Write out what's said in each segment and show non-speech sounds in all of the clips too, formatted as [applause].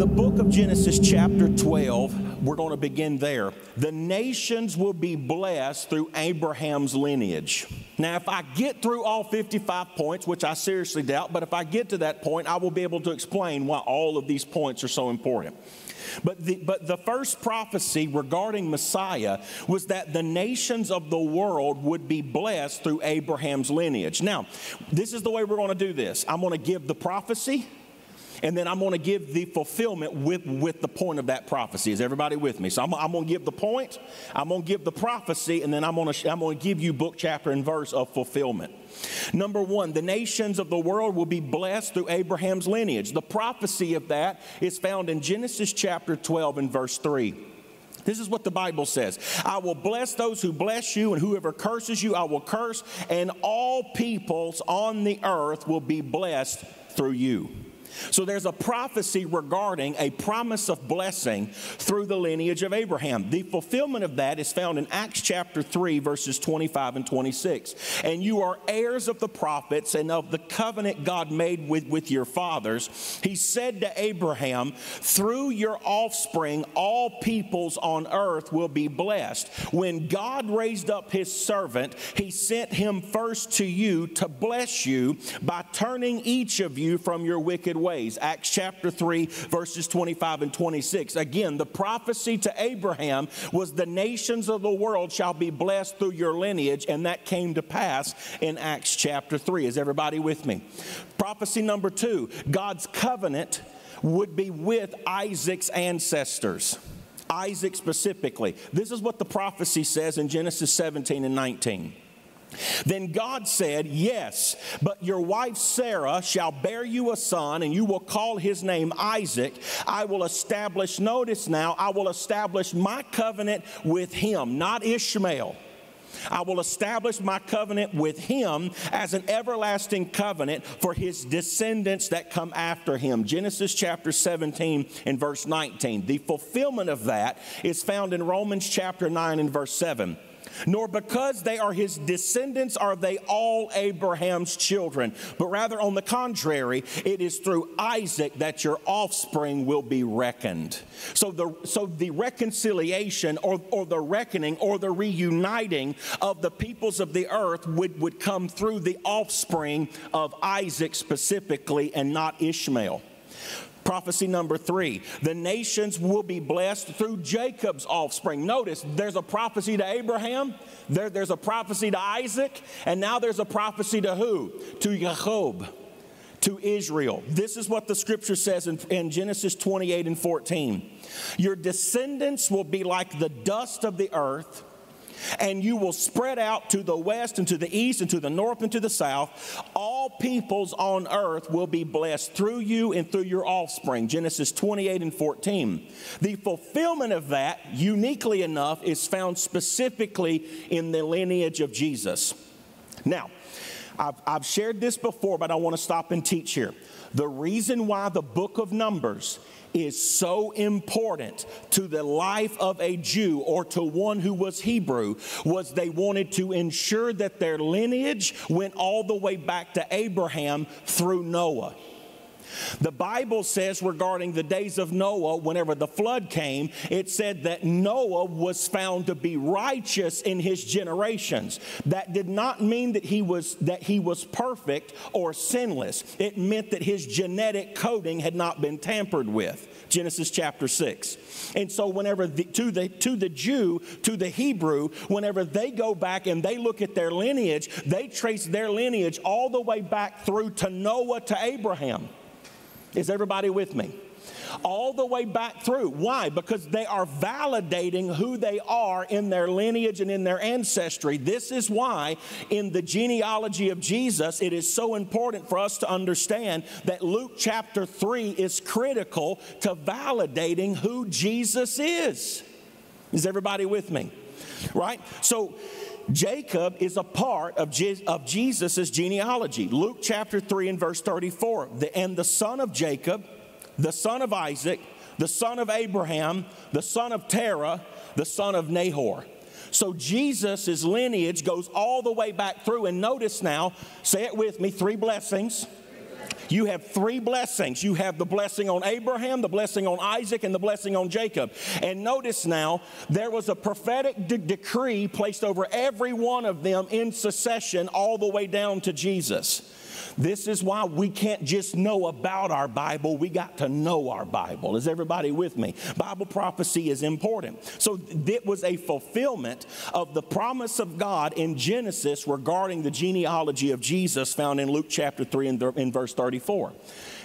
the book of Genesis, chapter 12, we're going to begin there. The nations will be blessed through Abraham's lineage. Now, if I get through all 55 points, which I seriously doubt, but if I get to that point, I will be able to explain why all of these points are so important. But the, but the first prophecy regarding Messiah was that the nations of the world would be blessed through Abraham's lineage. Now, this is the way we're going to do this I'm going to give the prophecy and then I'm going to give the fulfillment with, with the point of that prophecy. Is everybody with me? So I'm, I'm going to give the point, I'm going to give the prophecy, and then I'm going, to, I'm going to give you book, chapter, and verse of fulfillment. Number one, the nations of the world will be blessed through Abraham's lineage. The prophecy of that is found in Genesis chapter 12 and verse 3. This is what the Bible says I will bless those who bless you, and whoever curses you, I will curse, and all peoples on the earth will be blessed through you. So there's a prophecy regarding a promise of blessing through the lineage of Abraham. The fulfillment of that is found in Acts chapter 3, verses 25 and 26. And you are heirs of the prophets and of the covenant God made with, with your fathers. He said to Abraham, Through your offspring, all peoples on earth will be blessed. When God raised up his servant, he sent him first to you to bless you by turning each of you from your wicked ways. Acts chapter 3, verses 25 and 26. Again, the prophecy to Abraham was the nations of the world shall be blessed through your lineage, and that came to pass in Acts chapter 3. Is everybody with me? Prophecy number two God's covenant would be with Isaac's ancestors. Isaac specifically. This is what the prophecy says in Genesis 17 and 19. Then God said, Yes, but your wife Sarah shall bear you a son, and you will call his name Isaac. I will establish, notice now, I will establish my covenant with him, not Ishmael. I will establish my covenant with him as an everlasting covenant for his descendants that come after him. Genesis chapter 17 and verse 19. The fulfillment of that is found in Romans chapter 9 and verse 7 nor because they are his descendants are they all Abraham's children, but rather on the contrary, it is through Isaac that your offspring will be reckoned. So the, so the reconciliation or, or the reckoning or the reuniting of the peoples of the earth would, would come through the offspring of Isaac specifically and not Ishmael. Prophecy number three the nations will be blessed through Jacob's offspring. Notice there's a prophecy to Abraham, there, there's a prophecy to Isaac, and now there's a prophecy to who? To Jacob, to Israel. This is what the scripture says in, in Genesis 28 and 14. Your descendants will be like the dust of the earth and you will spread out to the west and to the east and to the north and to the south. All peoples on earth will be blessed through you and through your offspring. Genesis 28 and 14. The fulfillment of that, uniquely enough, is found specifically in the lineage of Jesus. Now, I've, I've shared this before, but I want to stop and teach here. The reason why the book of Numbers is so important to the life of a Jew or to one who was Hebrew was they wanted to ensure that their lineage went all the way back to Abraham through Noah. The Bible says regarding the days of Noah, whenever the flood came, it said that Noah was found to be righteous in his generations. That did not mean that he was that he was perfect or sinless. It meant that his genetic coding had not been tampered with. Genesis chapter 6. And so whenever the, to the to the Jew, to the Hebrew, whenever they go back and they look at their lineage, they trace their lineage all the way back through to Noah to Abraham. Is everybody with me? All the way back through. Why? Because they are validating who they are in their lineage and in their ancestry. This is why, in the genealogy of Jesus, it is so important for us to understand that Luke chapter 3 is critical to validating who Jesus is. Is everybody with me? Right? So, Jacob is a part of, Je- of Jesus' genealogy. Luke chapter 3 and verse 34. The, and the son of Jacob, the son of Isaac, the son of Abraham, the son of Terah, the son of Nahor. So Jesus' lineage goes all the way back through. And notice now, say it with me three blessings. You have three blessings. You have the blessing on Abraham, the blessing on Isaac, and the blessing on Jacob. And notice now, there was a prophetic de- decree placed over every one of them in succession all the way down to Jesus. This is why we can't just know about our Bible, we got to know our Bible. Is everybody with me? Bible prophecy is important. So it was a fulfillment of the promise of God in Genesis regarding the genealogy of Jesus found in Luke chapter 3 and in verse 34.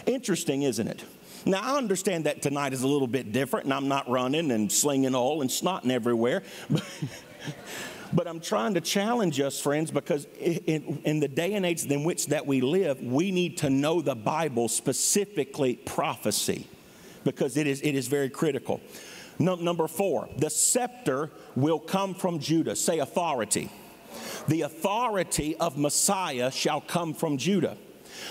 Interesting, isn't it? Now, I understand that tonight is a little bit different, and I'm not running and slinging oil and snotting everywhere. [laughs] But I'm trying to challenge us, friends, because in, in, the day and age in which that we live, we need to know the Bible, specifically prophecy, because it is, it is very critical. No, number four, the scepter will come from Judah. Say authority. The authority of Messiah shall come from Judah.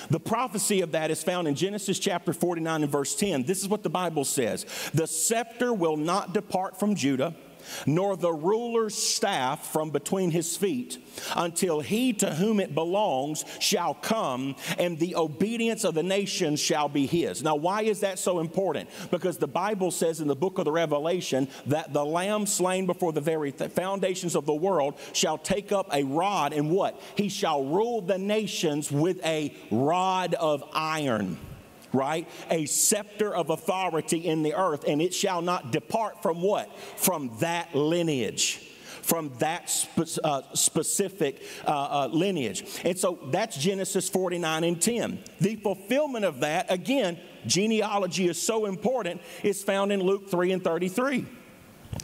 The prophecy of that is found in Genesis chapter 49 and verse 10. This is what the Bible says The scepter will not depart from Judah nor the ruler's staff from between his feet, until he to whom it belongs shall come, and the obedience of the nations shall be his. Now, why is that so important? Because the Bible says in the book of the Revelation that the lamb slain before the very foundations of the world shall take up a rod, and what? He shall rule the nations with a rod of iron right? A scepter of authority in the earth, and it shall not depart from what? From that lineage from that spe- uh, specific uh, uh, lineage. And so that's Genesis 49 and 10. The fulfillment of that, again, genealogy is so important, is found in Luke 3 and 33.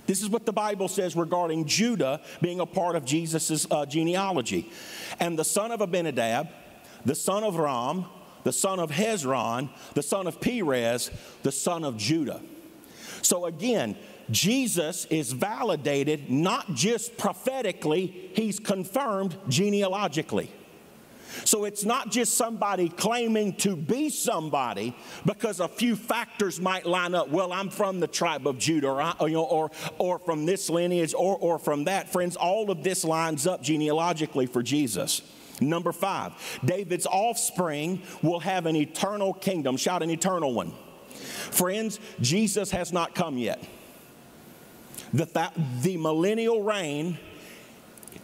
This is what the Bible says regarding Judah being a part of Jesus' uh, genealogy. And the son of Abinadab, the son of Ram, the son of Hezron, the son of Perez, the son of Judah. So again, Jesus is validated not just prophetically, he's confirmed genealogically. So it's not just somebody claiming to be somebody because a few factors might line up. Well, I'm from the tribe of Judah, or, you know, or, or from this lineage, or, or from that. Friends, all of this lines up genealogically for Jesus. Number five, David's offspring will have an eternal kingdom. Shout an eternal one. Friends, Jesus has not come yet. The, th- the millennial reign,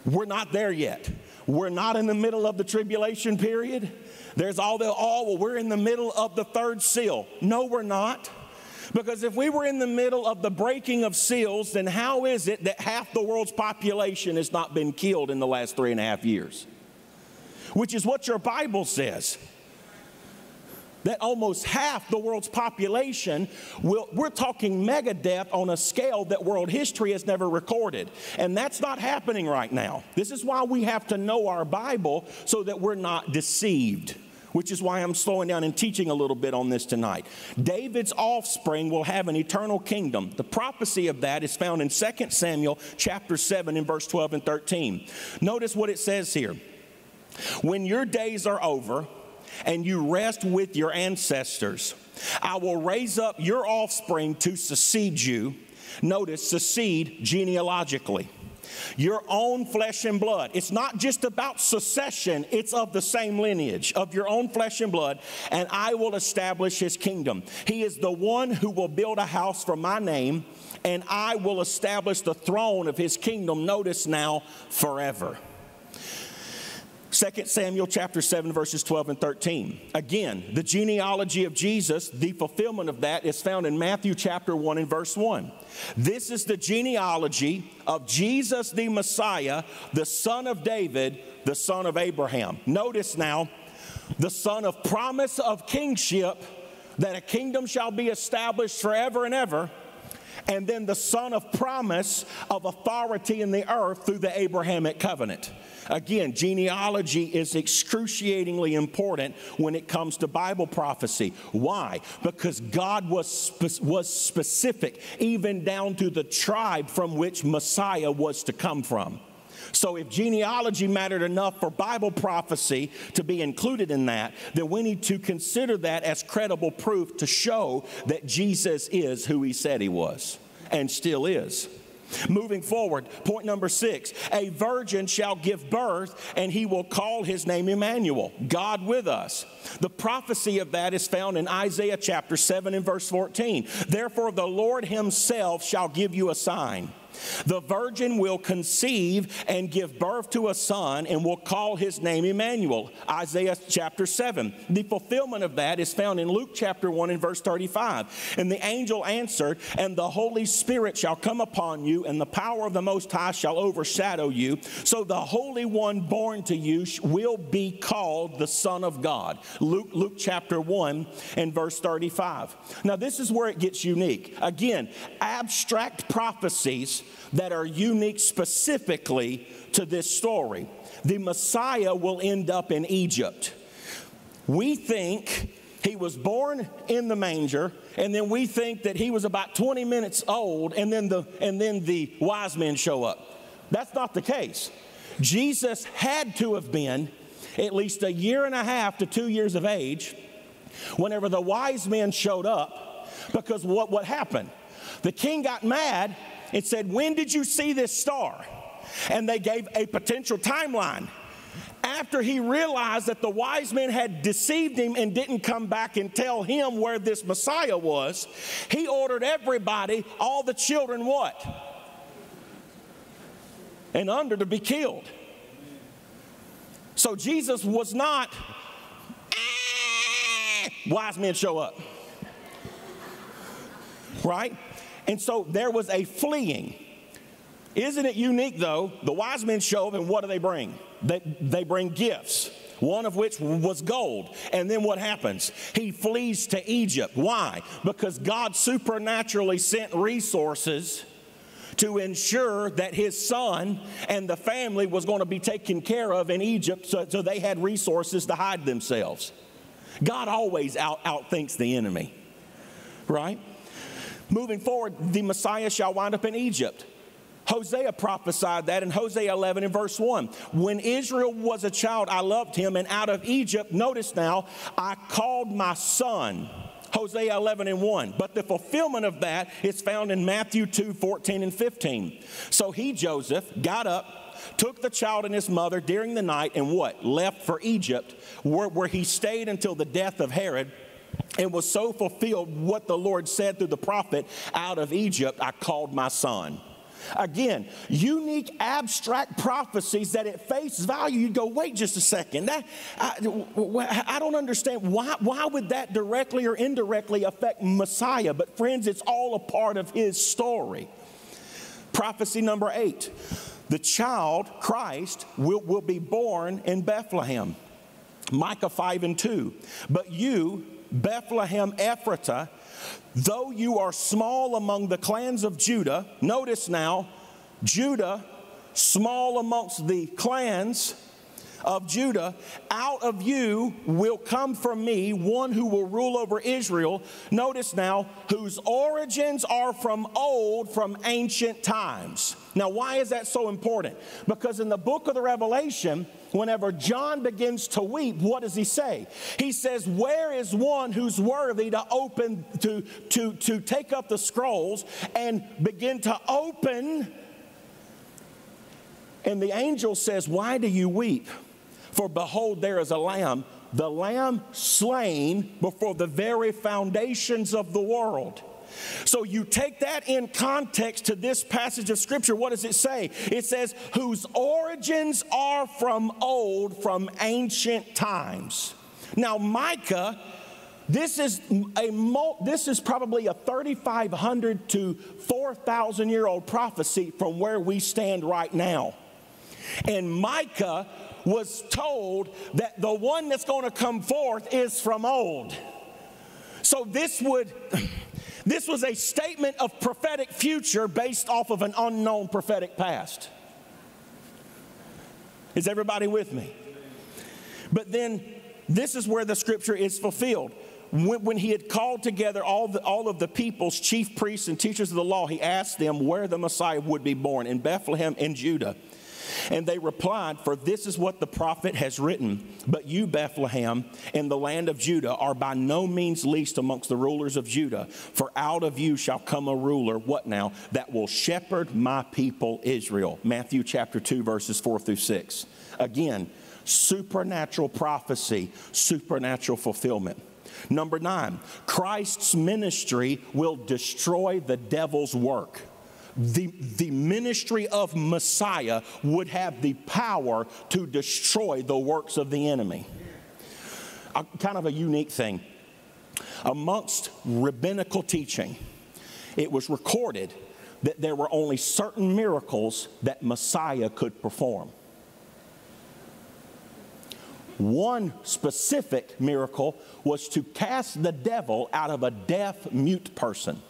we're not there yet. We're not in the middle of the tribulation period. There's all the, oh, well, we're in the middle of the third seal. No, we're not. Because if we were in the middle of the breaking of seals, then how is it that half the world's population has not been killed in the last three and a half years? Which is what your Bible says. That almost half the world's population will, we're talking mega death on a scale that world history has never recorded. And that's not happening right now. This is why we have to know our Bible so that we're not deceived which is why I'm slowing down and teaching a little bit on this tonight. David's offspring will have an eternal kingdom. The prophecy of that is found in 2 Samuel chapter 7 in verse 12 and 13. Notice what it says here. When your days are over and you rest with your ancestors, I will raise up your offspring to succeed you. Notice, succeed genealogically. Your own flesh and blood. It's not just about succession, it's of the same lineage, of your own flesh and blood, and I will establish his kingdom. He is the one who will build a house for my name, and I will establish the throne of his kingdom. Notice now, forever. 2 Samuel chapter 7, verses 12 and 13. Again, the genealogy of Jesus, the fulfillment of that is found in Matthew chapter 1 and verse 1. This is the genealogy of Jesus the Messiah, the son of David, the son of Abraham. Notice now, the son of promise of kingship, that a kingdom shall be established forever and ever and then the son of promise of authority in the earth through the Abrahamic covenant. Again, genealogy is excruciatingly important when it comes to Bible prophecy. Why? Because God was, spe- was specific, even down to the tribe from which Messiah was to come from. So, if genealogy mattered enough for Bible prophecy to be included in that, then we need to consider that as credible proof to show that Jesus is who he said he was and still is. Moving forward, point number six a virgin shall give birth, and he will call his name Emmanuel, God with us. The prophecy of that is found in Isaiah chapter 7 and verse 14. Therefore, the Lord himself shall give you a sign. The virgin will conceive and give birth to a son and will call his name Emmanuel. Isaiah chapter 7. The fulfillment of that is found in Luke chapter 1 and verse 35. And the angel answered, And the Holy Spirit shall come upon you, and the power of the Most High shall overshadow you. So the Holy One born to you will be called the Son of God. Luke, Luke chapter 1 and verse 35. Now, this is where it gets unique. Again, abstract prophecies that are unique specifically to this story. The Messiah will end up in Egypt. We think he was born in the manger, and then we think that he was about 20 minutes old, and then the, and then the wise men show up. That's not the case. Jesus had to have been at least a year and a half to two years of age whenever the wise men showed up, because what, what happened? The king got mad and said, When did you see this star? And they gave a potential timeline. After he realized that the wise men had deceived him and didn't come back and tell him where this Messiah was, he ordered everybody, all the children, what? And under to be killed. So Jesus was not, eh, wise men show up. Right? And so there was a fleeing. Isn't it unique though? The wise men show up, and what do they bring? They, they bring gifts, one of which was gold. And then what happens? He flees to Egypt. Why? Because God supernaturally sent resources to ensure that his son and the family was going to be taken care of in Egypt so, so they had resources to hide themselves. God always out, outthinks the enemy, right? Moving forward, the Messiah shall wind up in Egypt. Hosea prophesied that in Hosea 11 and verse 1. When Israel was a child, I loved him, and out of Egypt, notice now, I called my son. Hosea 11 and 1. But the fulfillment of that is found in Matthew 2 14 and 15. So he, Joseph, got up, took the child and his mother during the night, and what? Left for Egypt, where, where he stayed until the death of Herod and was so fulfilled what the Lord said through the prophet out of Egypt, I called my son. Again, unique abstract prophecies that at face value you go, wait just a second. That, I, I don't understand. Why, why would that directly or indirectly affect Messiah? But friends, it's all a part of his story. Prophecy number eight the child, Christ, will, will be born in Bethlehem. Micah 5 and 2. But you, Bethlehem Ephratah, though you are small among the clans of Judah, notice now, Judah, small amongst the clans of Judah, out of you will come from me one who will rule over Israel. Notice now, whose origins are from old, from ancient times. Now, why is that so important? Because in the book of the Revelation, whenever John begins to weep, what does he say? He says, Where is one who's worthy to open, to, to, to take up the scrolls and begin to open? And the angel says, Why do you weep? For behold, there is a lamb, the lamb slain before the very foundations of the world. So you take that in context to this passage of scripture. What does it say? It says, whose origins are from old, from ancient times. Now, Micah, this is a this is probably a 3,500 to 4,000 year old prophecy from where we stand right now. And Micah was told that the one that's going to come forth is from old. So this would [clears throat] this was a statement of prophetic future based off of an unknown prophetic past. Is everybody with me? But then this is where the scripture is fulfilled. When, when, he had called together all, the, all of the people's chief priests and teachers of the law, he asked them where the Messiah would be born in Bethlehem in Judah. And they replied, For this is what the prophet has written. But you, Bethlehem, in the land of Judah, are by no means least amongst the rulers of Judah. For out of you shall come a ruler, what now? That will shepherd my people Israel. Matthew chapter 2, verses 4 through 6. Again, supernatural prophecy, supernatural fulfillment. Number nine, Christ's ministry will destroy the devil's work the, the ministry of Messiah would have the power to destroy the works of the enemy. A, kind of a unique thing. Amongst rabbinical teaching, it was recorded that there were only certain miracles that Messiah could perform. One specific miracle was to cast the devil out of a deaf, mute person.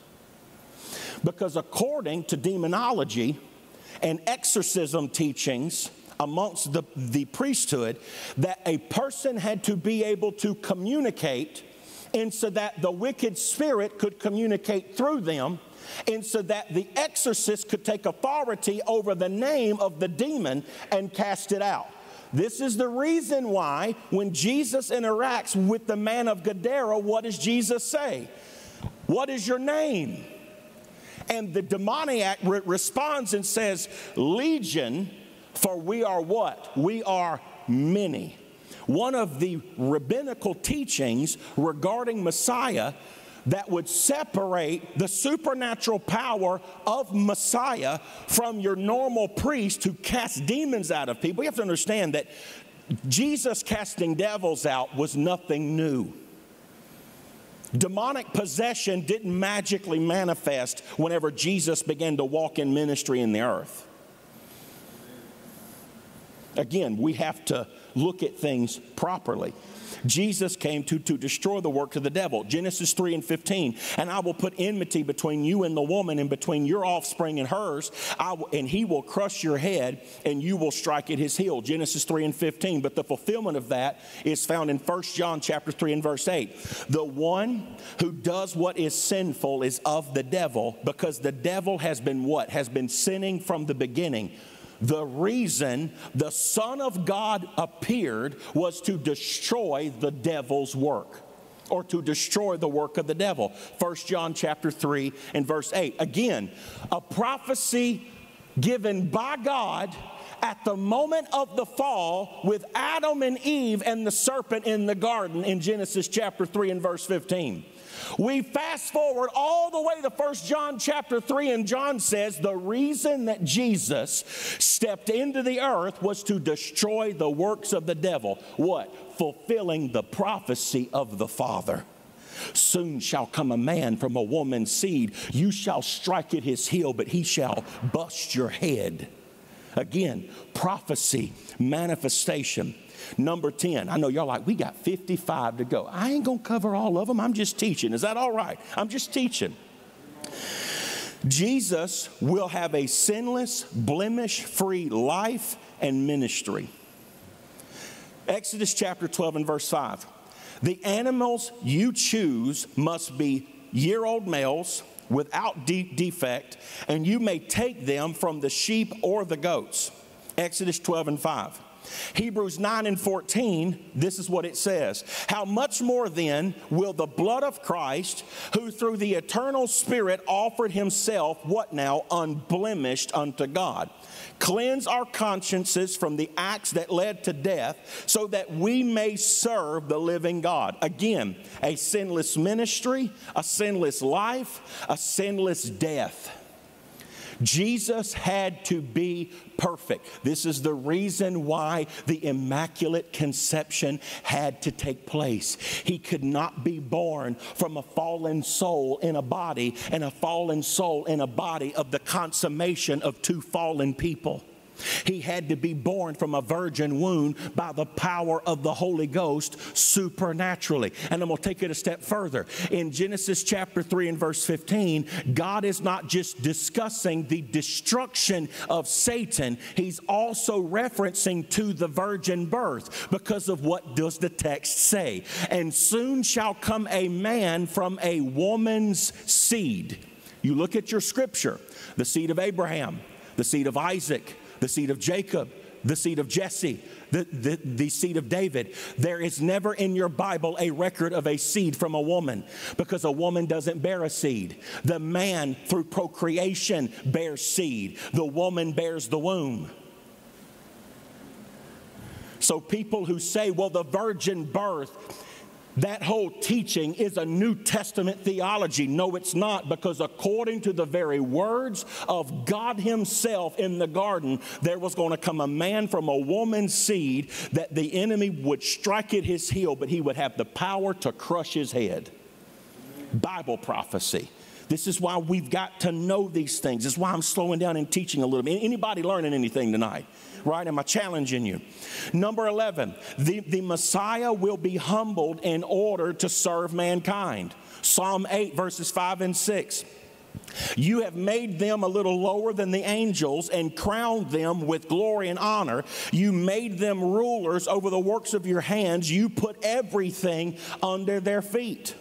Because according to demonology and exorcism teachings amongst the, the priesthood, that a person had to be able to communicate, and so that the wicked spirit could communicate through them and so that the exorcist could take authority over the name of the demon and cast it out. This is the reason why, when Jesus interacts with the man of Gadara, what does Jesus say? What is your name? And the demoniac re- responds and says, Legion, for we are what? We are many. One of the rabbinical teachings regarding Messiah that would separate the supernatural power of Messiah from your normal priest who casts demons out of people. You have to understand that Jesus casting devils out was nothing new. Demonic possession didn't magically manifest whenever Jesus began to walk in ministry in the earth. Again, we have to look at things properly. Jesus came to, to destroy the work of the devil. Genesis 3 and 15. And I will put enmity between you and the woman, and between your offspring and hers, will, and he will crush your head, and you will strike at his heel. Genesis 3 and 15. But the fulfillment of that is found in 1 John chapter 3 and verse 8. The one who does what is sinful is of the devil, because the devil has been what? Has been sinning from the beginning. The reason the Son of God appeared was to destroy the devil's work or to destroy the work of the devil. 1 John chapter 3 and verse 8. Again, a prophecy given by God at the moment of the fall with Adam and Eve and the serpent in the garden in Genesis chapter 3 and verse 15. We fast forward all the way to 1 John chapter 3, and John says the reason that Jesus stepped into the earth was to destroy the works of the devil. What? Fulfilling the prophecy of the Father. Soon shall come a man from a woman's seed. You shall strike at his heel, but he shall bust your head. Again, prophecy, manifestation. Number 10, I know y'all like, we got 55 to go. I ain't gonna cover all of them. I'm just teaching. Is that all right? I'm just teaching. Jesus will have a sinless, blemish free life and ministry. Exodus chapter 12 and verse 5. The animals you choose must be year old males without de- defect, and you may take them from the sheep or the goats. Exodus 12 and 5. Hebrews 9 and 14, this is what it says How much more then will the blood of Christ, who through the eternal Spirit offered himself, what now, unblemished unto God, cleanse our consciences from the acts that led to death, so that we may serve the living God? Again, a sinless ministry, a sinless life, a sinless death. Jesus had to be perfect. This is the reason why the Immaculate Conception had to take place. He could not be born from a fallen soul in a body and a fallen soul in a body of the consummation of two fallen people. He had to be born from a virgin womb by the power of the Holy Ghost supernaturally. And I'm going to take it a step further. In Genesis chapter 3 and verse 15, God is not just discussing the destruction of Satan, He's also referencing to the virgin birth because of what does the text say? And soon shall come a man from a woman's seed. You look at your scripture, the seed of Abraham, the seed of Isaac, the seed of Jacob, the seed of Jesse, the, the, the, seed of David. There is never in your Bible a record of a seed from a woman because a woman doesn't bear a seed. The man, through procreation, bears seed, the woman bears the womb. So people who say, well, the virgin birth, that whole teaching is a New Testament theology. No, it's not, because according to the very words of God Himself in the garden, there was going to come a man from a woman's seed that the enemy would strike at his heel, but he would have the power to crush his head. Bible prophecy. This is why we've got to know these things. This is why I'm slowing down and teaching a little bit. Anybody learning anything tonight? right? Am I challenging you? Number 11, the, the Messiah will be humbled in order to serve mankind. Psalm 8, verses 5 and 6. You have made them a little lower than the angels and crowned them with glory and honor. You made them rulers over the works of your hands. You put everything under their feet.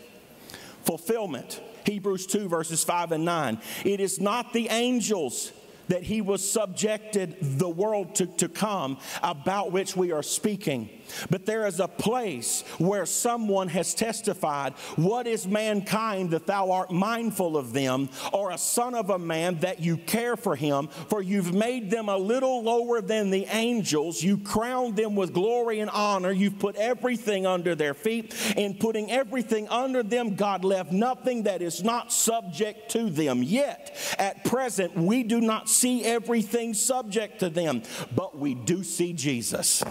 Fulfillment. Hebrews 2, verses 5 and 9. It is not the angels that he was subjected the world to, to come about which we are speaking. But there is a place where someone has testified, What is mankind that thou art mindful of them, or a son of a man that you care for him? For you've made them a little lower than the angels. You crowned them with glory and honor. You've put everything under their feet. In putting everything under them, God left nothing that is not subject to them. Yet, at present, we do not see everything subject to them, but we do see Jesus.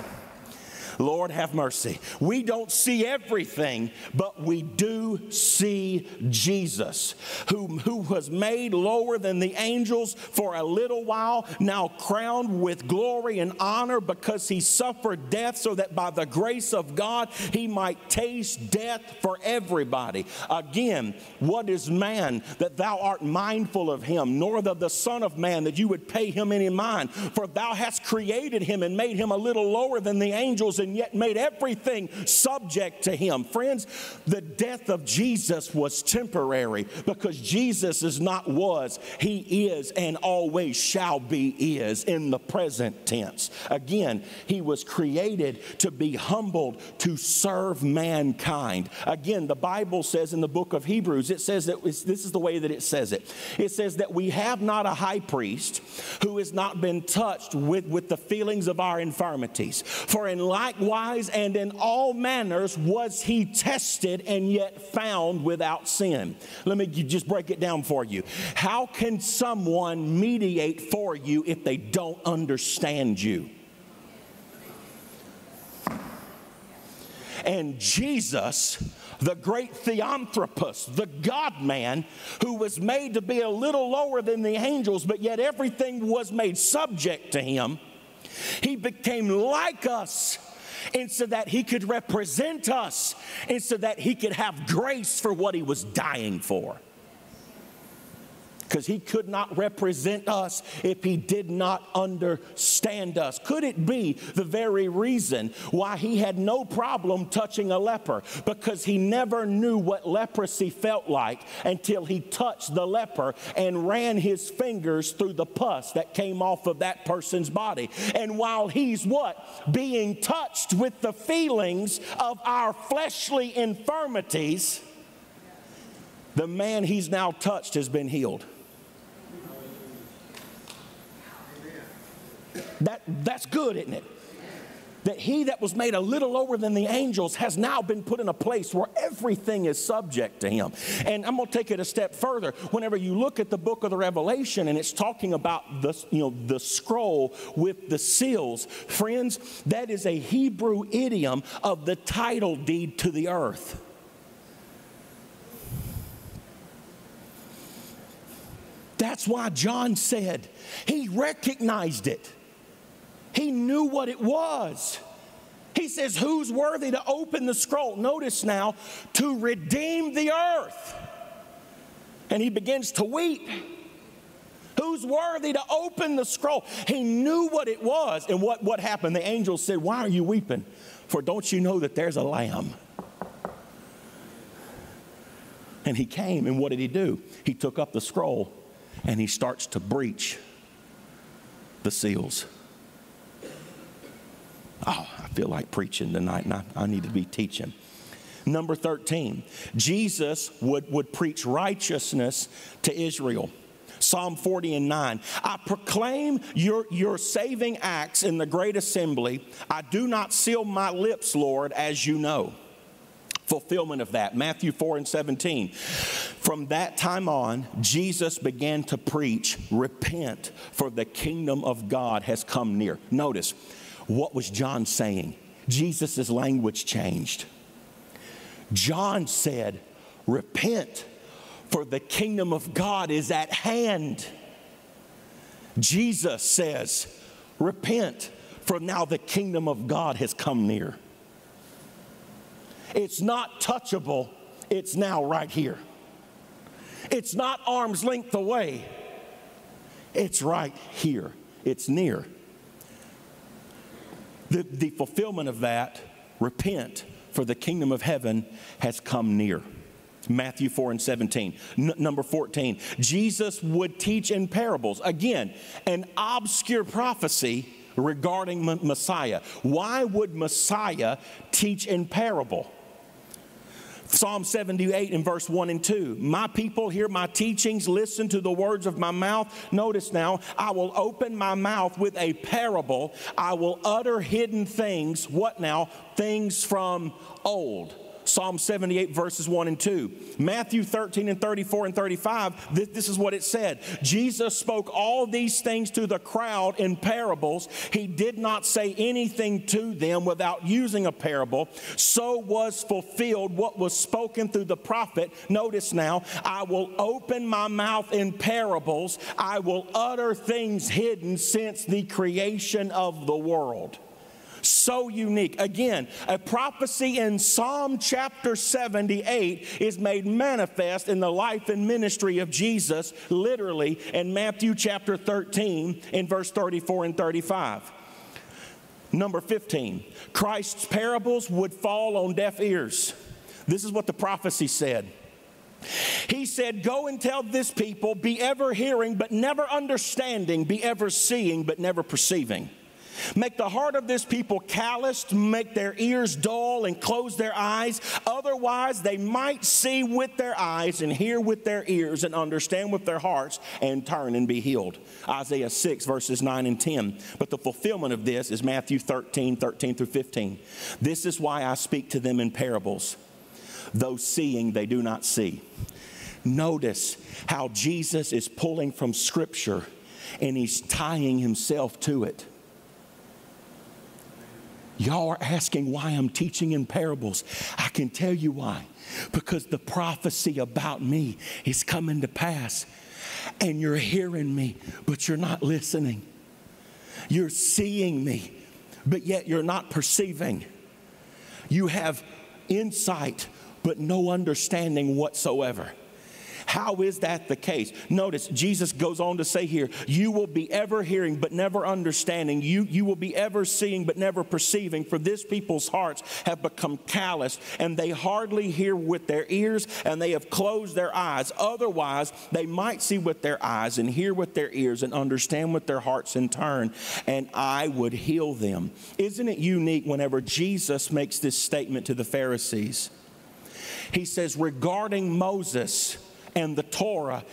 Lord, have mercy. We don't see everything, but we do see Jesus, who, who was made lower than the angels for a little while, now crowned with glory and honor because he suffered death so that by the grace of God he might taste death for everybody. Again, what is man that thou art mindful of him, nor the, the Son of Man that you would pay him any mind? For thou hast created him and made him a little lower than the angels and yet made everything subject to him. Friends, the death of Jesus was temporary because Jesus is not was, he is and always shall be is in the present tense. Again, he was created to be humbled to serve mankind. Again, the Bible says in the book of Hebrews, it says that this is the way that it says it. It says that we have not a high priest who has not been touched with, with the feelings of our infirmities. For in like likewise and in all manners was he tested and yet found without sin. Let me just break it down for you. How can someone mediate for you if they don't understand you? And Jesus, the great Theanthropus, the God man, who was made to be a little lower than the angels, but yet everything was made subject to him, he became like us and so that he could represent us and so that he could have grace for what he was dying for because he could not represent us if he did not understand us. Could it be the very reason why he had no problem touching a leper? Because he never knew what leprosy felt like until he touched the leper and ran his fingers through the pus that came off of that person's body. And while he's what? Being touched with the feelings of our fleshly infirmities, the man he's now touched has been healed. That, that's good, isn't it? That he that was made a little lower than the angels has now been put in a place where everything is subject to him. And I'm going to take it a step further. Whenever you look at the book of the Revelation and it's talking about the, you know, the scroll with the seals, friends, that is a Hebrew idiom of the title deed to the earth. That's why John said he recognized it. He knew what it was. He says, Who's worthy to open the scroll? Notice now, to redeem the earth. And he begins to weep. Who's worthy to open the scroll? He knew what it was. And what, what happened? The angel said, Why are you weeping? For don't you know that there's a lamb? And he came, and what did he do? He took up the scroll and he starts to breach the seals. Oh, I feel like preaching tonight, and I, I need to be teaching. Number 13, Jesus would, would preach righteousness to Israel. Psalm 40 and 9. I proclaim your, your saving acts in the great assembly. I do not seal my lips, Lord, as you know. Fulfillment of that. Matthew 4 and 17. From that time on, Jesus began to preach, Repent, for the kingdom of God has come near. Notice, what was John saying? Jesus' language changed. John said, Repent, for the kingdom of God is at hand. Jesus says, Repent, for now the kingdom of God has come near. It's not touchable, it's now right here. It's not arm's length away, it's right here, it's near. The, the fulfillment of that, repent, for the kingdom of heaven has come near. Matthew 4 and 17. N- number 14, Jesus would teach in parables. Again, an obscure prophecy regarding M- Messiah. Why would Messiah teach in parable? Psalm 78 in verse 1 and 2. My people hear my teachings, listen to the words of my mouth. Notice now, I will open my mouth with a parable. I will utter hidden things. What now? Things from old. Psalm 78, verses 1 and 2. Matthew 13 and 34 and 35, this, this, is what it said Jesus spoke all these things to the crowd in parables. He did not say anything to them without using a parable. So was fulfilled what was spoken through the prophet. Notice now, I will open my mouth in parables, I will utter things hidden since the creation of the world so unique. Again, a prophecy in Psalm chapter 78 is made manifest in the life and ministry of Jesus, literally in Matthew chapter 13, in verse 34 and 35. Number 15, Christ's parables would fall on deaf ears. This is what the prophecy said. He said, Go and tell this people, be ever hearing, but never understanding, be ever seeing, but never perceiving. Make the heart of this people calloused, make their ears dull, and close their eyes. Otherwise, they might see with their eyes and hear with their ears and understand with their hearts and turn and be healed. Isaiah 6, verses 9 and 10. But the fulfillment of this is Matthew 13, 13 through 15. This is why I speak to them in parables. Though seeing, they do not see. Notice how Jesus is pulling from Scripture and he's tying himself to it. Y'all are asking why I'm teaching in parables. I can tell you why. Because the prophecy about me is coming to pass. And you're hearing me, but you're not listening. You're seeing me, but yet you're not perceiving. You have insight, but no understanding whatsoever. How is that the case? Notice Jesus goes on to say here, you will be ever hearing but never understanding. You, you will be ever seeing but never perceiving, for this people's hearts have become callous and they hardly hear with their ears and they have closed their eyes. Otherwise, they might see with their eyes and hear with their ears and understand with their hearts in turn, and I would heal them. Isn't it unique whenever Jesus makes this statement to the Pharisees? He says, regarding Moses, and the Torah.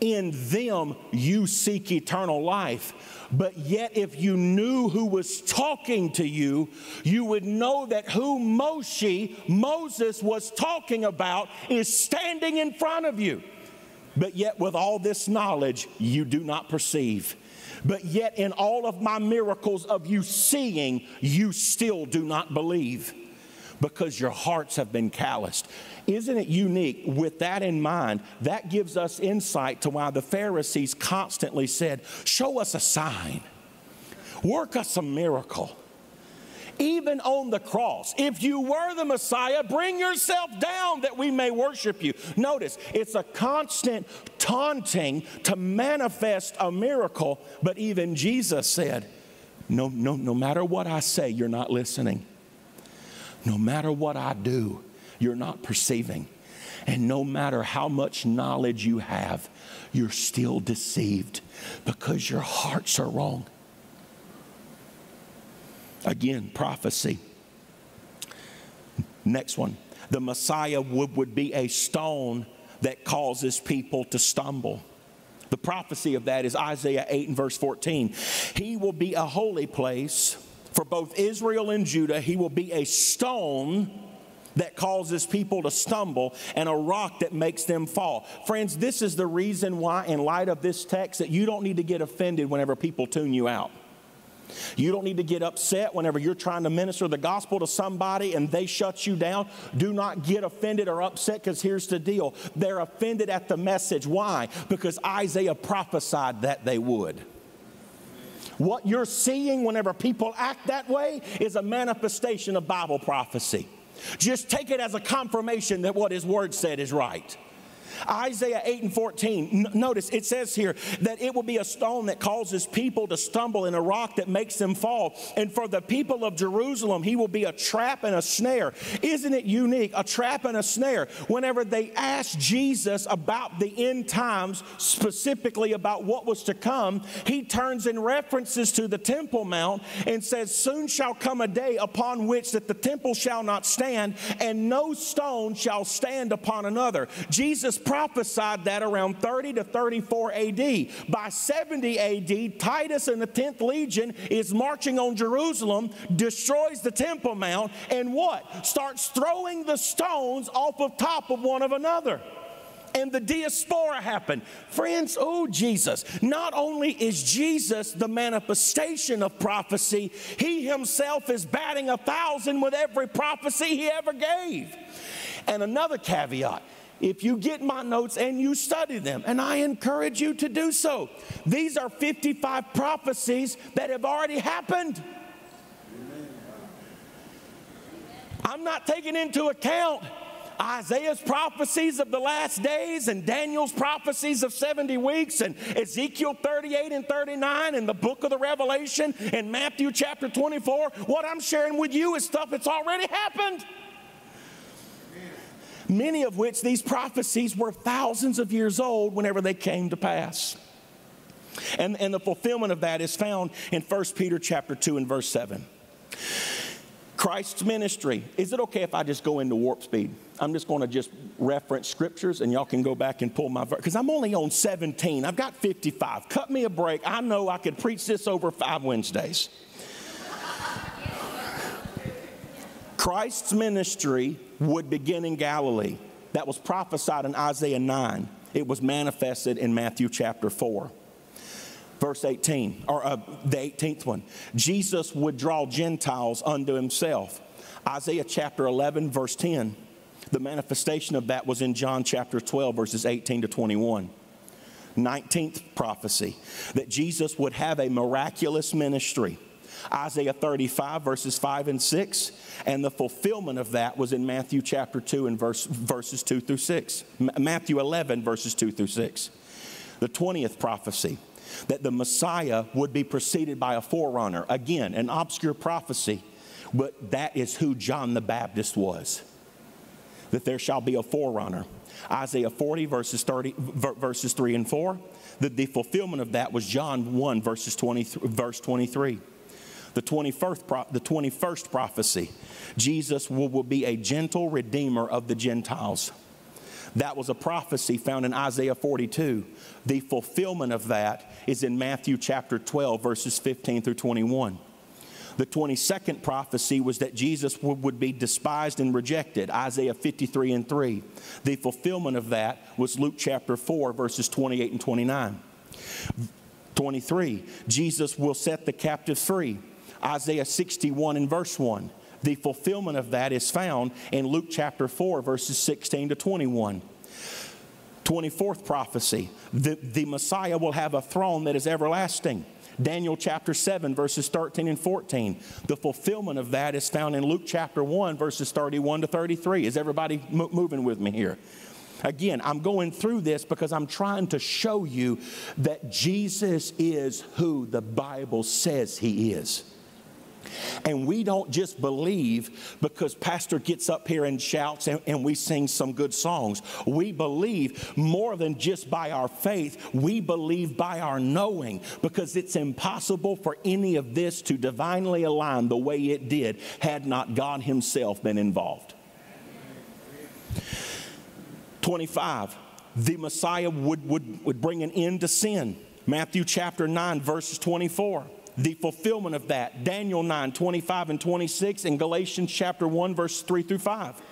In them you seek eternal life. But yet, if you knew who was talking to you, you would know that who Moshe, Moses, was talking about is standing in front of you. But yet, with all this knowledge, you do not perceive. But yet, in all of my miracles of you seeing, you still do not believe because your hearts have been calloused. Isn't it unique? With that in mind, that gives us insight to why the Pharisees constantly said, Show us a sign, work us a miracle. Even on the cross, if you were the Messiah, bring yourself down that we may worship you. Notice, it's a constant taunting to manifest a miracle, but even Jesus said, no, no, no matter what I say, you're not listening. No matter what I do, you're not perceiving. And no matter how much knowledge you have, you're still deceived because your hearts are wrong. Again, prophecy. Next one. The Messiah would, would be a stone that causes people to stumble. The prophecy of that is Isaiah 8 and verse 14. He will be a holy place for both Israel and Judah. He will be a stone that causes people to stumble and a rock that makes them fall. Friends, this is the reason why, in light of this text, that you don't need to get offended whenever people tune you out. You don't need to get upset whenever you're trying to minister the gospel to somebody and they shut you down. Do not get offended or upset because here's the deal they're offended at the message. Why? Because Isaiah prophesied that they would. What you're seeing whenever people act that way is a manifestation of Bible prophecy. Just take it as a confirmation that what his word said is right. Isaiah 8 and 14, n- notice it says here that it will be a stone that causes people to stumble and a rock that makes them fall. And for the people of Jerusalem, he will be a trap and a snare. Isn't it unique? A trap and a snare. Whenever they asked Jesus about the end times, specifically about what was to come, he turns in references to the Temple Mount and says, Soon shall come a day upon which that the temple shall not stand, and no stone shall stand upon another. Jesus prophesied that around 30 to 34 AD. By 70 AD, Titus and the 10th Legion is marching on Jerusalem, destroys the Temple Mount, and what? Starts throwing the stones off of top of one of another and the diaspora happened. Friends, oh, Jesus. Not only is Jesus the manifestation of prophecy, he himself is batting a thousand with every prophecy he ever gave. And another caveat if you get my notes and you study them, and I encourage you to do so. These are 55 prophecies that have already happened. I'm not taking into account Isaiah's prophecies of the last days and Daniel's prophecies of 70 weeks and Ezekiel 38 and 39 and the book of the Revelation and Matthew chapter 24. What I'm sharing with you is stuff that's already happened many of which these prophecies were thousands of years old whenever they came to pass. And, and the fulfillment of that is found in 1 Peter chapter 2 and verse 7. Christ's ministry. Is it okay if I just go into warp speed? I'm just going to just reference scriptures and y'all can go back and pull my verse. Because I'm only on 17. I've got 55. Cut me a break. I know I could preach this over five Wednesdays. [laughs] Christ's ministry would begin in Galilee. That was prophesied in Isaiah 9. It was manifested in Matthew chapter 4. Verse 18, or uh, the 18th one. Jesus would draw Gentiles unto himself. Isaiah chapter 11, verse 10. The manifestation of that was in John chapter 12, verses 18 to 21. 19th prophecy that Jesus would have a miraculous ministry Isaiah 35, verses 5 and 6. And the fulfillment of that was in Matthew chapter 2 and verse, verses 2 through 6. M- Matthew 11, verses 2 through 6. The 20th prophecy that the Messiah would be preceded by a forerunner. Again, an obscure prophecy, but that is who John the Baptist was. That there shall be a forerunner. Isaiah 40, verses, 30, verses 3 and 4. The, the fulfillment of that was John 1, verses 20, verse 23 the 21st, the 21st prophecy Jesus will, will be a gentle redeemer of the Gentiles. That was a prophecy found in Isaiah 42. The fulfillment of that is in Matthew chapter 12, verses 15 through 21. The 22nd prophecy was that Jesus would be despised and rejected, Isaiah 53 and 3. The fulfillment of that was Luke chapter 4, verses 28 and 29. 23, Jesus will set the captive free, Isaiah 61 and verse 1. The fulfillment of that is found in Luke chapter 4, verses 16 to 21. 24th prophecy the, the Messiah will have a throne that is everlasting. Daniel chapter 7, verses 13 and 14. The fulfillment of that is found in Luke chapter 1, verses 31 to 33. Is everybody m- moving with me here? Again, I'm going through this because I'm trying to show you that Jesus is who the Bible says he is. And we don't just believe because Pastor gets up here and shouts and, and, we sing some good songs. We believe more than just by our faith, we believe by our knowing because it's impossible for any of this to divinely align the way it did had not God Himself been involved. 25, the Messiah would, would, would bring an end to sin. Matthew chapter 9, verses 24 the fulfillment of that. Daniel 9, 25 and 26, and Galatians chapter 1, verse 3 through 5.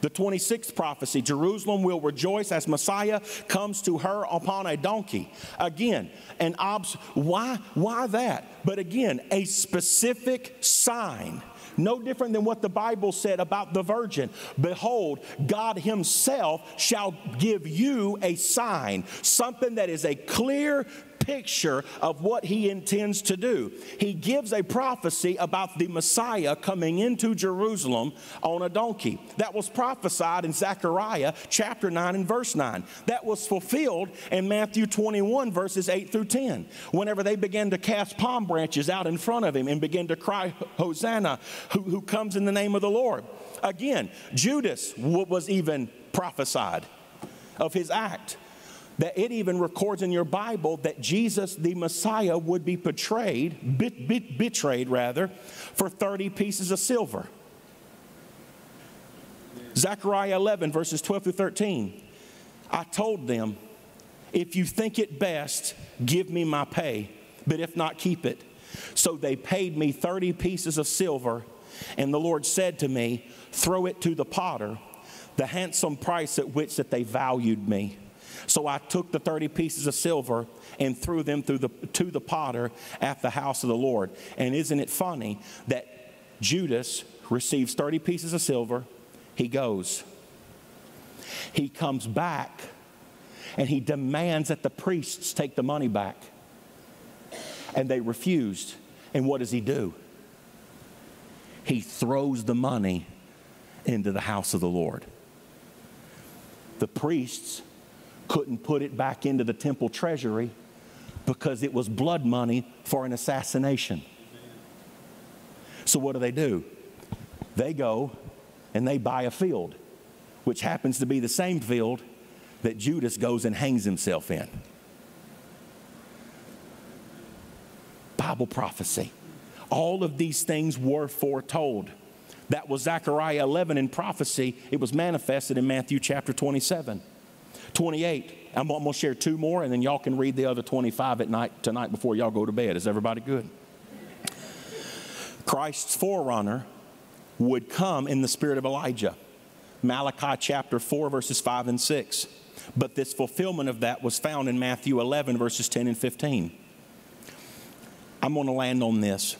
The 26th prophecy Jerusalem will rejoice as Messiah comes to her upon a donkey. Again, an obs. Why, why that? But again, a specific sign. No different than what the Bible said about the virgin. Behold, God Himself shall give you a sign, something that is a clear picture of what he intends to do. He gives a prophecy about the Messiah coming into Jerusalem on a donkey. That was prophesied in Zechariah chapter 9 and verse 9. That was fulfilled in Matthew 21, verses 8 through 10. Whenever they began to cast palm branches out in front of him and begin to cry, Hosanna, who, who comes in the name of the Lord. Again, Judas was even prophesied of his act that it even records in your Bible that Jesus, the Messiah, would be betrayed, bit, bit, betrayed rather, for 30 pieces of silver. Zechariah 11, verses 12 through 13. I told them, if you think it best, give me my pay, but if not, keep it. So they paid me 30 pieces of silver, and the Lord said to me, Throw it to the potter, the handsome price at which that they valued me. So I took the 30 pieces of silver and threw them through the, to the potter at the house of the Lord. And isn't it funny that Judas receives 30 pieces of silver, he goes. He comes back and he demands that the priests take the money back. And they refused. And what does he do? He throws the money into the house of the Lord. The priests couldn't put it back into the temple treasury because it was blood money for an assassination. So, what do they do? They go and they buy a field, which happens to be the same field that Judas goes and hangs himself in. Bible prophecy. All of these things were foretold. That was Zechariah 11 in prophecy. It was manifested in Matthew chapter 27. 28. I'm, going to share two more, and then y'all can read the other 25 at night tonight before y'all go to bed. Is everybody good? Christ's forerunner would come in the spirit of Elijah. Malachi chapter 4, verses 5 and 6. But this fulfillment of that was found in Matthew 11, verses 10 and 15. I'm going to land on this.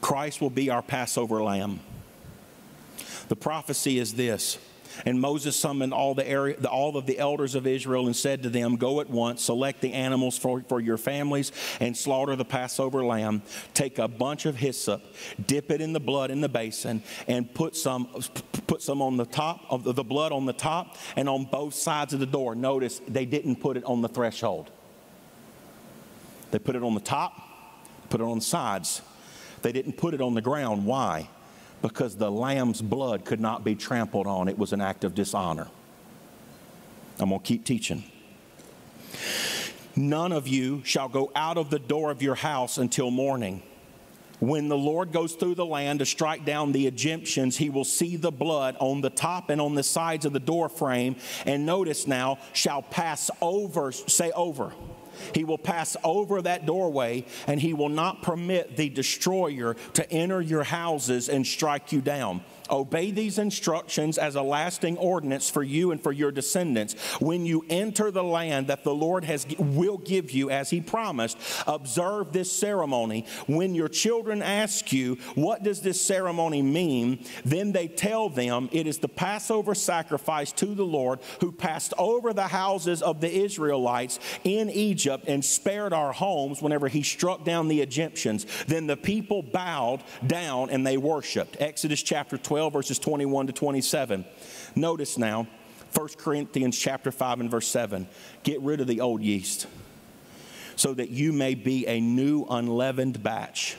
Christ will be our Passover lamb. The prophecy is this and Moses summoned all, the area, the, all of the elders of Israel and said to them, Go at once, select the animals for, for your families, and slaughter the Passover lamb. Take a bunch of hyssop, dip it in the blood in the basin, and put some, put some on the top of the, the blood on the top and on both sides of the door. Notice they didn't put it on the threshold. They put it on the top, put it on the sides. They didn't put it on the ground. Why? Because the lamb's blood could not be trampled on. It was an act of dishonor. I'm going to keep teaching. None of you shall go out of the door of your house until morning. When the Lord goes through the land to strike down the Egyptians, he will see the blood on the top and on the sides of the door frame. And notice now, shall pass over, say over he will pass over that doorway and he will not permit the destroyer to enter your houses and strike you down. Obey these instructions as a lasting ordinance for you and for your descendants. When you enter the land that the Lord has will give you as he promised, observe this ceremony. When your children ask you, "What does this ceremony mean?" then they tell them, "It is the Passover sacrifice to the Lord who passed over the houses of the Israelites in Egypt and spared our homes whenever he struck down the Egyptians." Then the people bowed down and they worshiped. Exodus chapter 12 12, verses 21 to 27. Notice now, 1 Corinthians chapter 5 and verse 7. Get rid of the old yeast so that you may be a new unleavened batch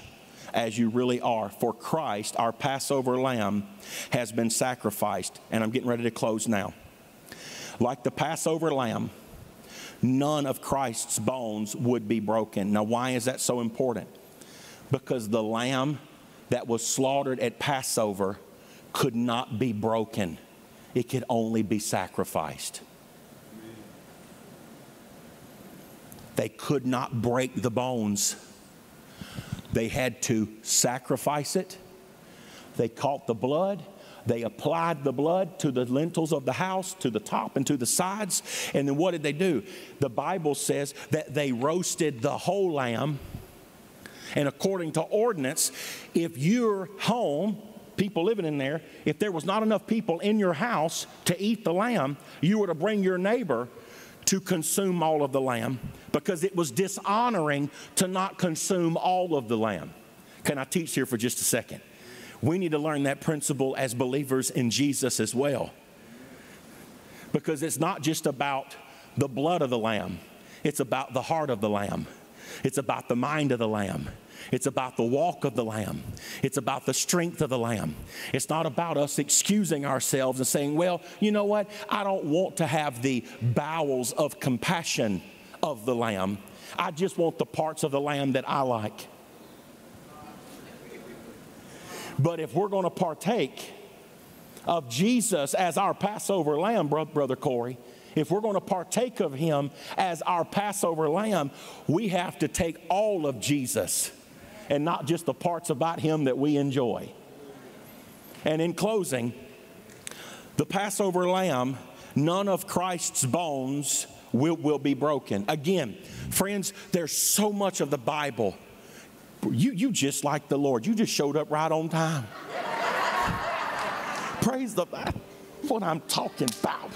as you really are. For Christ, our Passover lamb, has been sacrificed. And I'm getting ready to close now. Like the Passover lamb, none of Christ's bones would be broken. Now, why is that so important? Because the lamb that was slaughtered at Passover could not be broken, it could only be sacrificed. They could not break the bones. They had to sacrifice it. They caught the blood. They applied the blood to the lintels of the house, to the top and to the sides. And then what did they do? The Bible says that they roasted the whole lamb. And according to ordinance, if you're home, people living in there, if there was not enough people in your house to eat the lamb, you were to bring your neighbor to consume all of the lamb because it was dishonoring to not consume all of the lamb. Can I teach here for just a second? We need to learn that principle as believers in Jesus as well. Because it's not just about the blood of the lamb, it's about the heart of the lamb, it's about the mind of the lamb. It's about the walk of the Lamb. It's about the strength of the Lamb. It's not about us excusing ourselves and saying, well, you know what? I don't want to have the bowels of compassion of the Lamb. I just want the parts of the Lamb that I like. But if we're going to partake of Jesus as our Passover lamb, Brother Corey, if we're going to partake of him as our Passover lamb, we have to take all of Jesus and not just the parts about him that we enjoy. And in closing, the Passover lamb, none of Christ's bones will, will be broken. Again, friends, there's so much of the Bible. You, you just like the Lord. You just showed up right on time. [laughs] Praise the what I'm talking about.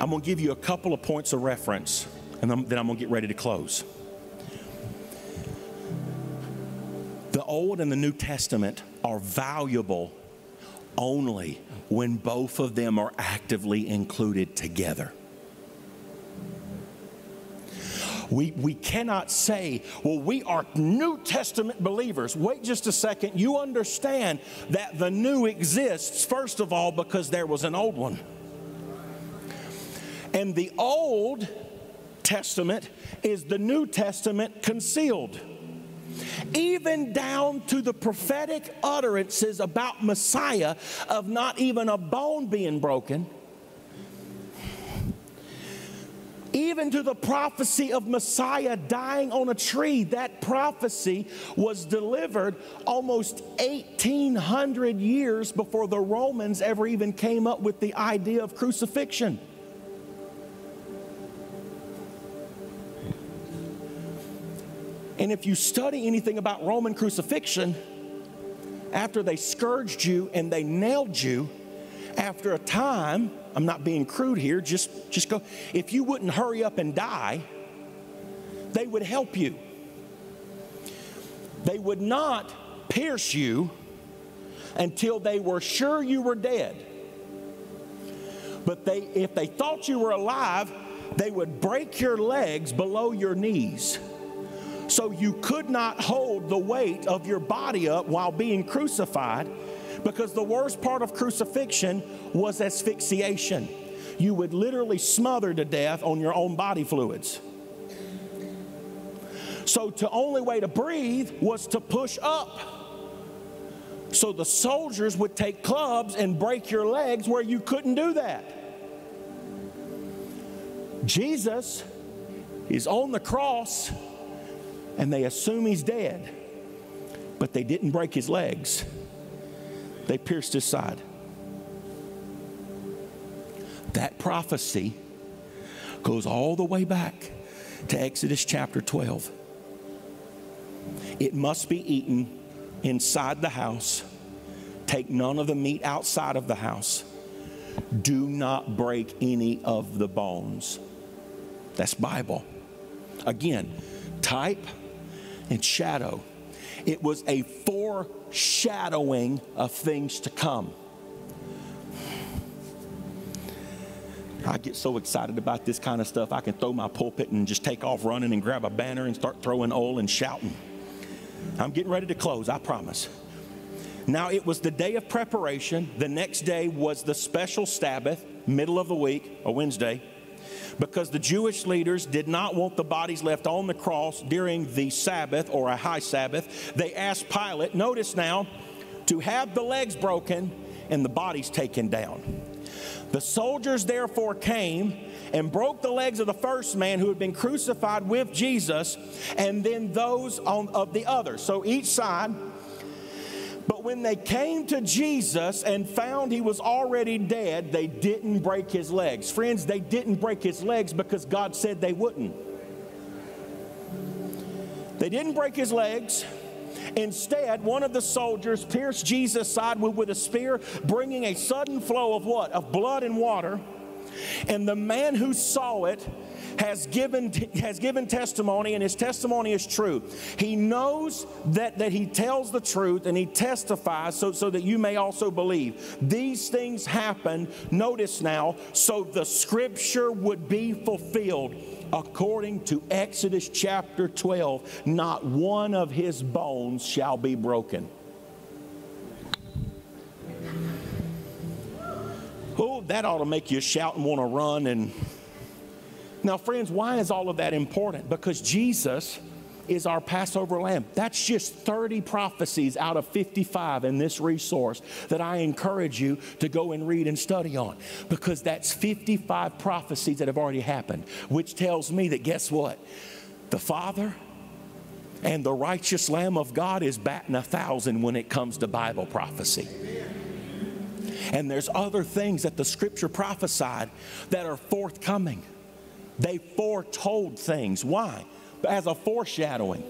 I'm going to give you a couple of points of reference, and then I'm going to get ready to close. Old and the New Testament are valuable only when both of them are actively included together. We, we cannot say, well, we are New Testament believers. Wait just a second. You understand that the new exists, first of all, because there was an old one. And the Old Testament is the New Testament concealed even down to the prophetic utterances about Messiah of not even a bone being broken. Even to the prophecy of Messiah dying on a tree, that prophecy was delivered almost 1800 years before the Romans ever even came up with the idea of crucifixion. And if you study anything about Roman crucifixion, after they scourged you and they nailed you, after a time, I'm not being crude here, just, just go, if you wouldn't hurry up and die, they would help you. They would not pierce you until they were sure you were dead. But they, if they thought you were alive, they would break your legs below your knees so you could not hold the weight of your body up while being crucified because the worst part of crucifixion was asphyxiation. You would literally smother to death on your own body fluids. So the only way to breathe was to push up. So the soldiers would take clubs and break your legs where you couldn't do that. Jesus is on the cross and they assume he's dead, but they didn't break his legs, they pierced his side. That prophecy goes all the way back to Exodus chapter 12. It must be eaten inside the house. Take none of the meat outside of the house. Do not break any of the bones. That's Bible. Again, type and shadow. It was a foreshadowing of things to come. I get so excited about this kind of stuff, I can throw my pulpit and just take off running and grab a banner and start throwing oil and shouting. I'm getting ready to close, I promise. Now, it was the day of preparation. The next day was the special Sabbath, middle of the week, a Wednesday, because the Jewish leaders did not want the bodies left on the cross during the Sabbath or a high Sabbath. They asked Pilate, notice now, to have the legs broken and the bodies taken down. The soldiers therefore came and broke the legs of the first man who had been crucified with Jesus, and then those on, of the other. So each side but when they came to Jesus and found he was already dead, they didn't break his legs. Friends, they didn't break his legs because God said they wouldn't. They didn't break his legs. Instead, one of the soldiers pierced Jesus' side with, a spear, bringing a sudden flow of what? Of blood and water. And the man who saw it has given, has given testimony, and his testimony is true. He knows that, that he tells the truth and he testifies so, so that you may also believe. These things happen, notice now, so the scripture would be fulfilled. According to Exodus chapter 12, not one of his bones shall be broken. Oh, that ought to make you shout and want to run and now, friends, why is all of that important? Because Jesus is our Passover lamb. That's just 30 prophecies out of 55 in this resource that I encourage you to go and read and study on because that's 55 prophecies that have already happened, which tells me that guess what? The Father and the righteous Lamb of God is batting a thousand when it comes to Bible prophecy. And there's other things that the scripture prophesied that are forthcoming. They foretold things. Why? As a foreshadowing,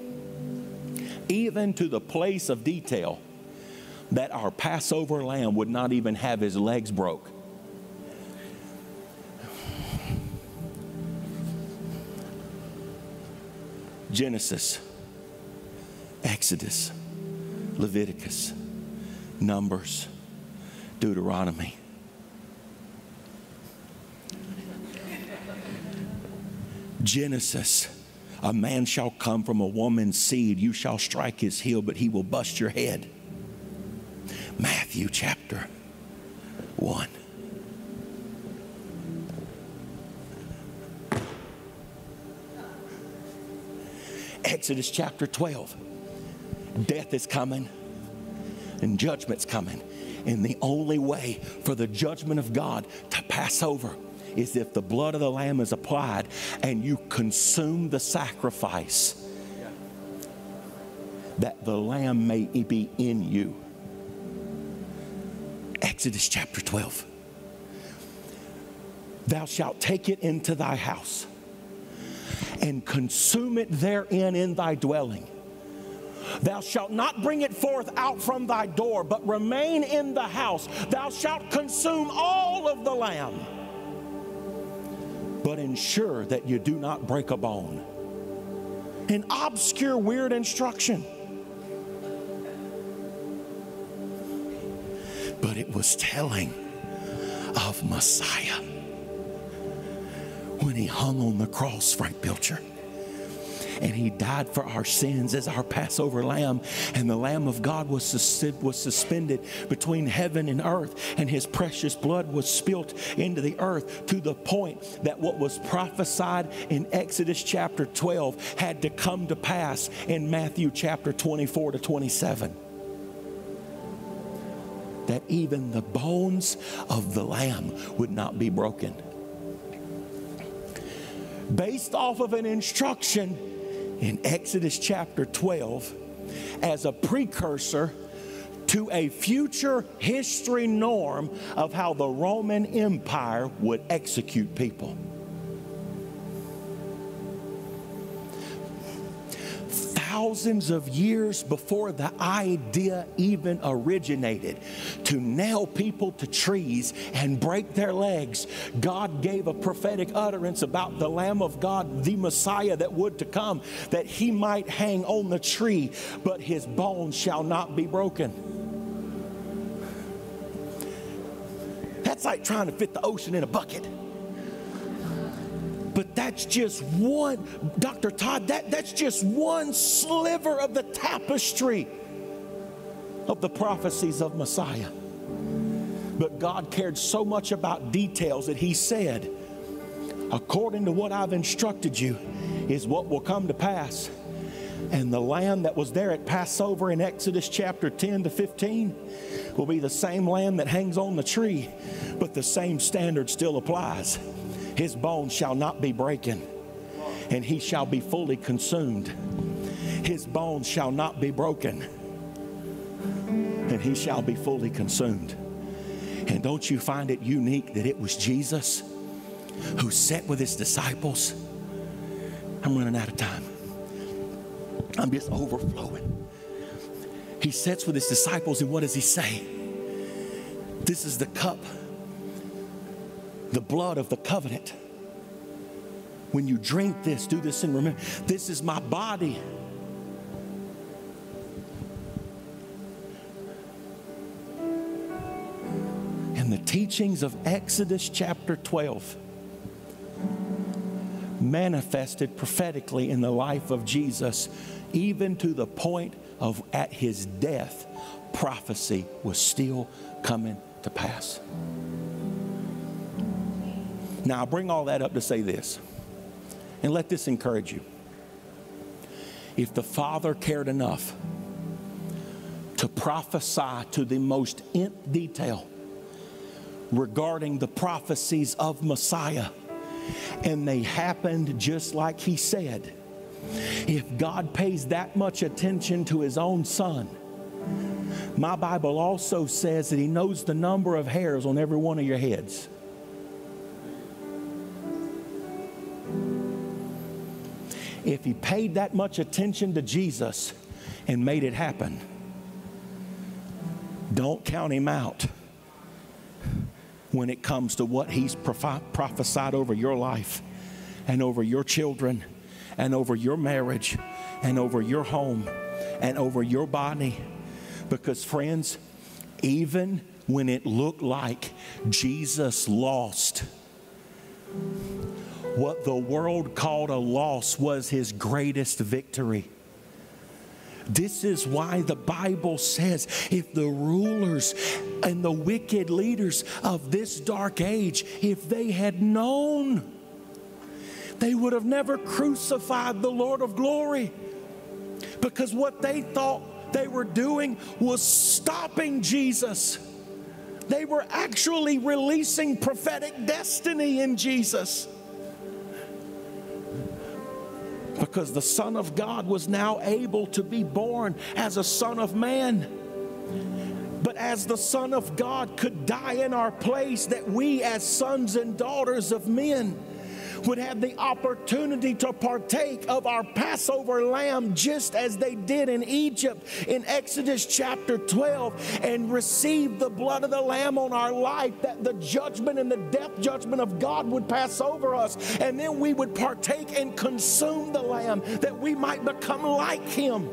even to the place of detail that our Passover lamb would not even have his legs broke. Genesis, Exodus, Leviticus, Numbers, Deuteronomy. Genesis. A man shall come from a woman's seed. You shall strike his heel, but he will bust your head. Matthew chapter 1. Exodus chapter 12. Death is coming and judgment's coming. And the only way for the judgment of God to pass over is if the blood of the lamb is applied and you consume the sacrifice, that the lamb may be in you. Exodus chapter 12. Thou shalt take it into thy house and consume it therein in thy dwelling. Thou shalt not bring it forth out from thy door, but remain in the house. Thou shalt consume all of the lamb ensure that you do not break a bone. An obscure, weird instruction. But it was telling of Messiah when he hung on the cross, Frank Pilcher and he died for our sins as our Passover lamb. And the Lamb of God was, sus- was suspended between heaven and earth, and his precious blood was spilt into the earth to the point that what was prophesied in Exodus chapter 12 had to come to pass in Matthew chapter 24 to 27 that even the bones of the lamb would not be broken. Based off of an instruction in Exodus chapter 12 as a precursor to a future history norm of how the Roman Empire would execute people. Thousands of years before the idea even originated to nail people to trees and break their legs, God gave a prophetic utterance about the Lamb of God, the Messiah that would to come, that he might hang on the tree, but his bones shall not be broken. That's like trying to fit the ocean in a bucket. But that's just one, Dr. Todd, that, that's just one sliver of the tapestry of the prophecies of Messiah. But God cared so much about details that He said, according to what I've instructed you, is what will come to pass. And the lamb that was there at Passover in Exodus chapter 10 to 15 will be the same lamb that hangs on the tree, but the same standard still applies. His bones shall not be broken, and he shall be fully consumed. His bones shall not be broken, and he shall be fully consumed. And don't you find it unique that it was Jesus who sat with his disciples? I'm running out of time. I'm just overflowing. He sits with his disciples, and what does he say? This is the cup, the blood of the covenant. When you drink this, do this and remember, this is my body. And the teachings of Exodus chapter 12 manifested prophetically in the life of Jesus, even to the point of at his death, prophecy was still coming to pass. Now, I bring all that up to say this, and let this encourage you. If the Father cared enough to prophesy to the most in detail regarding the prophecies of Messiah, and they happened just like He said, if God pays that much attention to His own Son, my Bible also says that He knows the number of hairs on every one of your heads. If He paid that much attention to Jesus and made it happen, don't count Him out when it comes to what He's prophesied over your life and over your children and over your marriage and over your home and over your body. Because, friends, even when it looked like Jesus lost, what the world called a loss was his greatest victory. This is why the Bible says if the rulers and the wicked leaders of this dark age, if they had known, they would have never crucified the Lord of glory. Because what they thought they were doing was stopping Jesus. They were actually releasing prophetic destiny in Jesus because the Son of God was now able to be born as a Son of Man. But as the Son of God could die in our place, that we, as sons and daughters of men, would have the opportunity to partake of our Passover lamb just as they did in Egypt in Exodus chapter 12 and receive the blood of the lamb on our life that the judgment and the death judgment of God would pass over us and then we would partake and consume the lamb that we might become like him.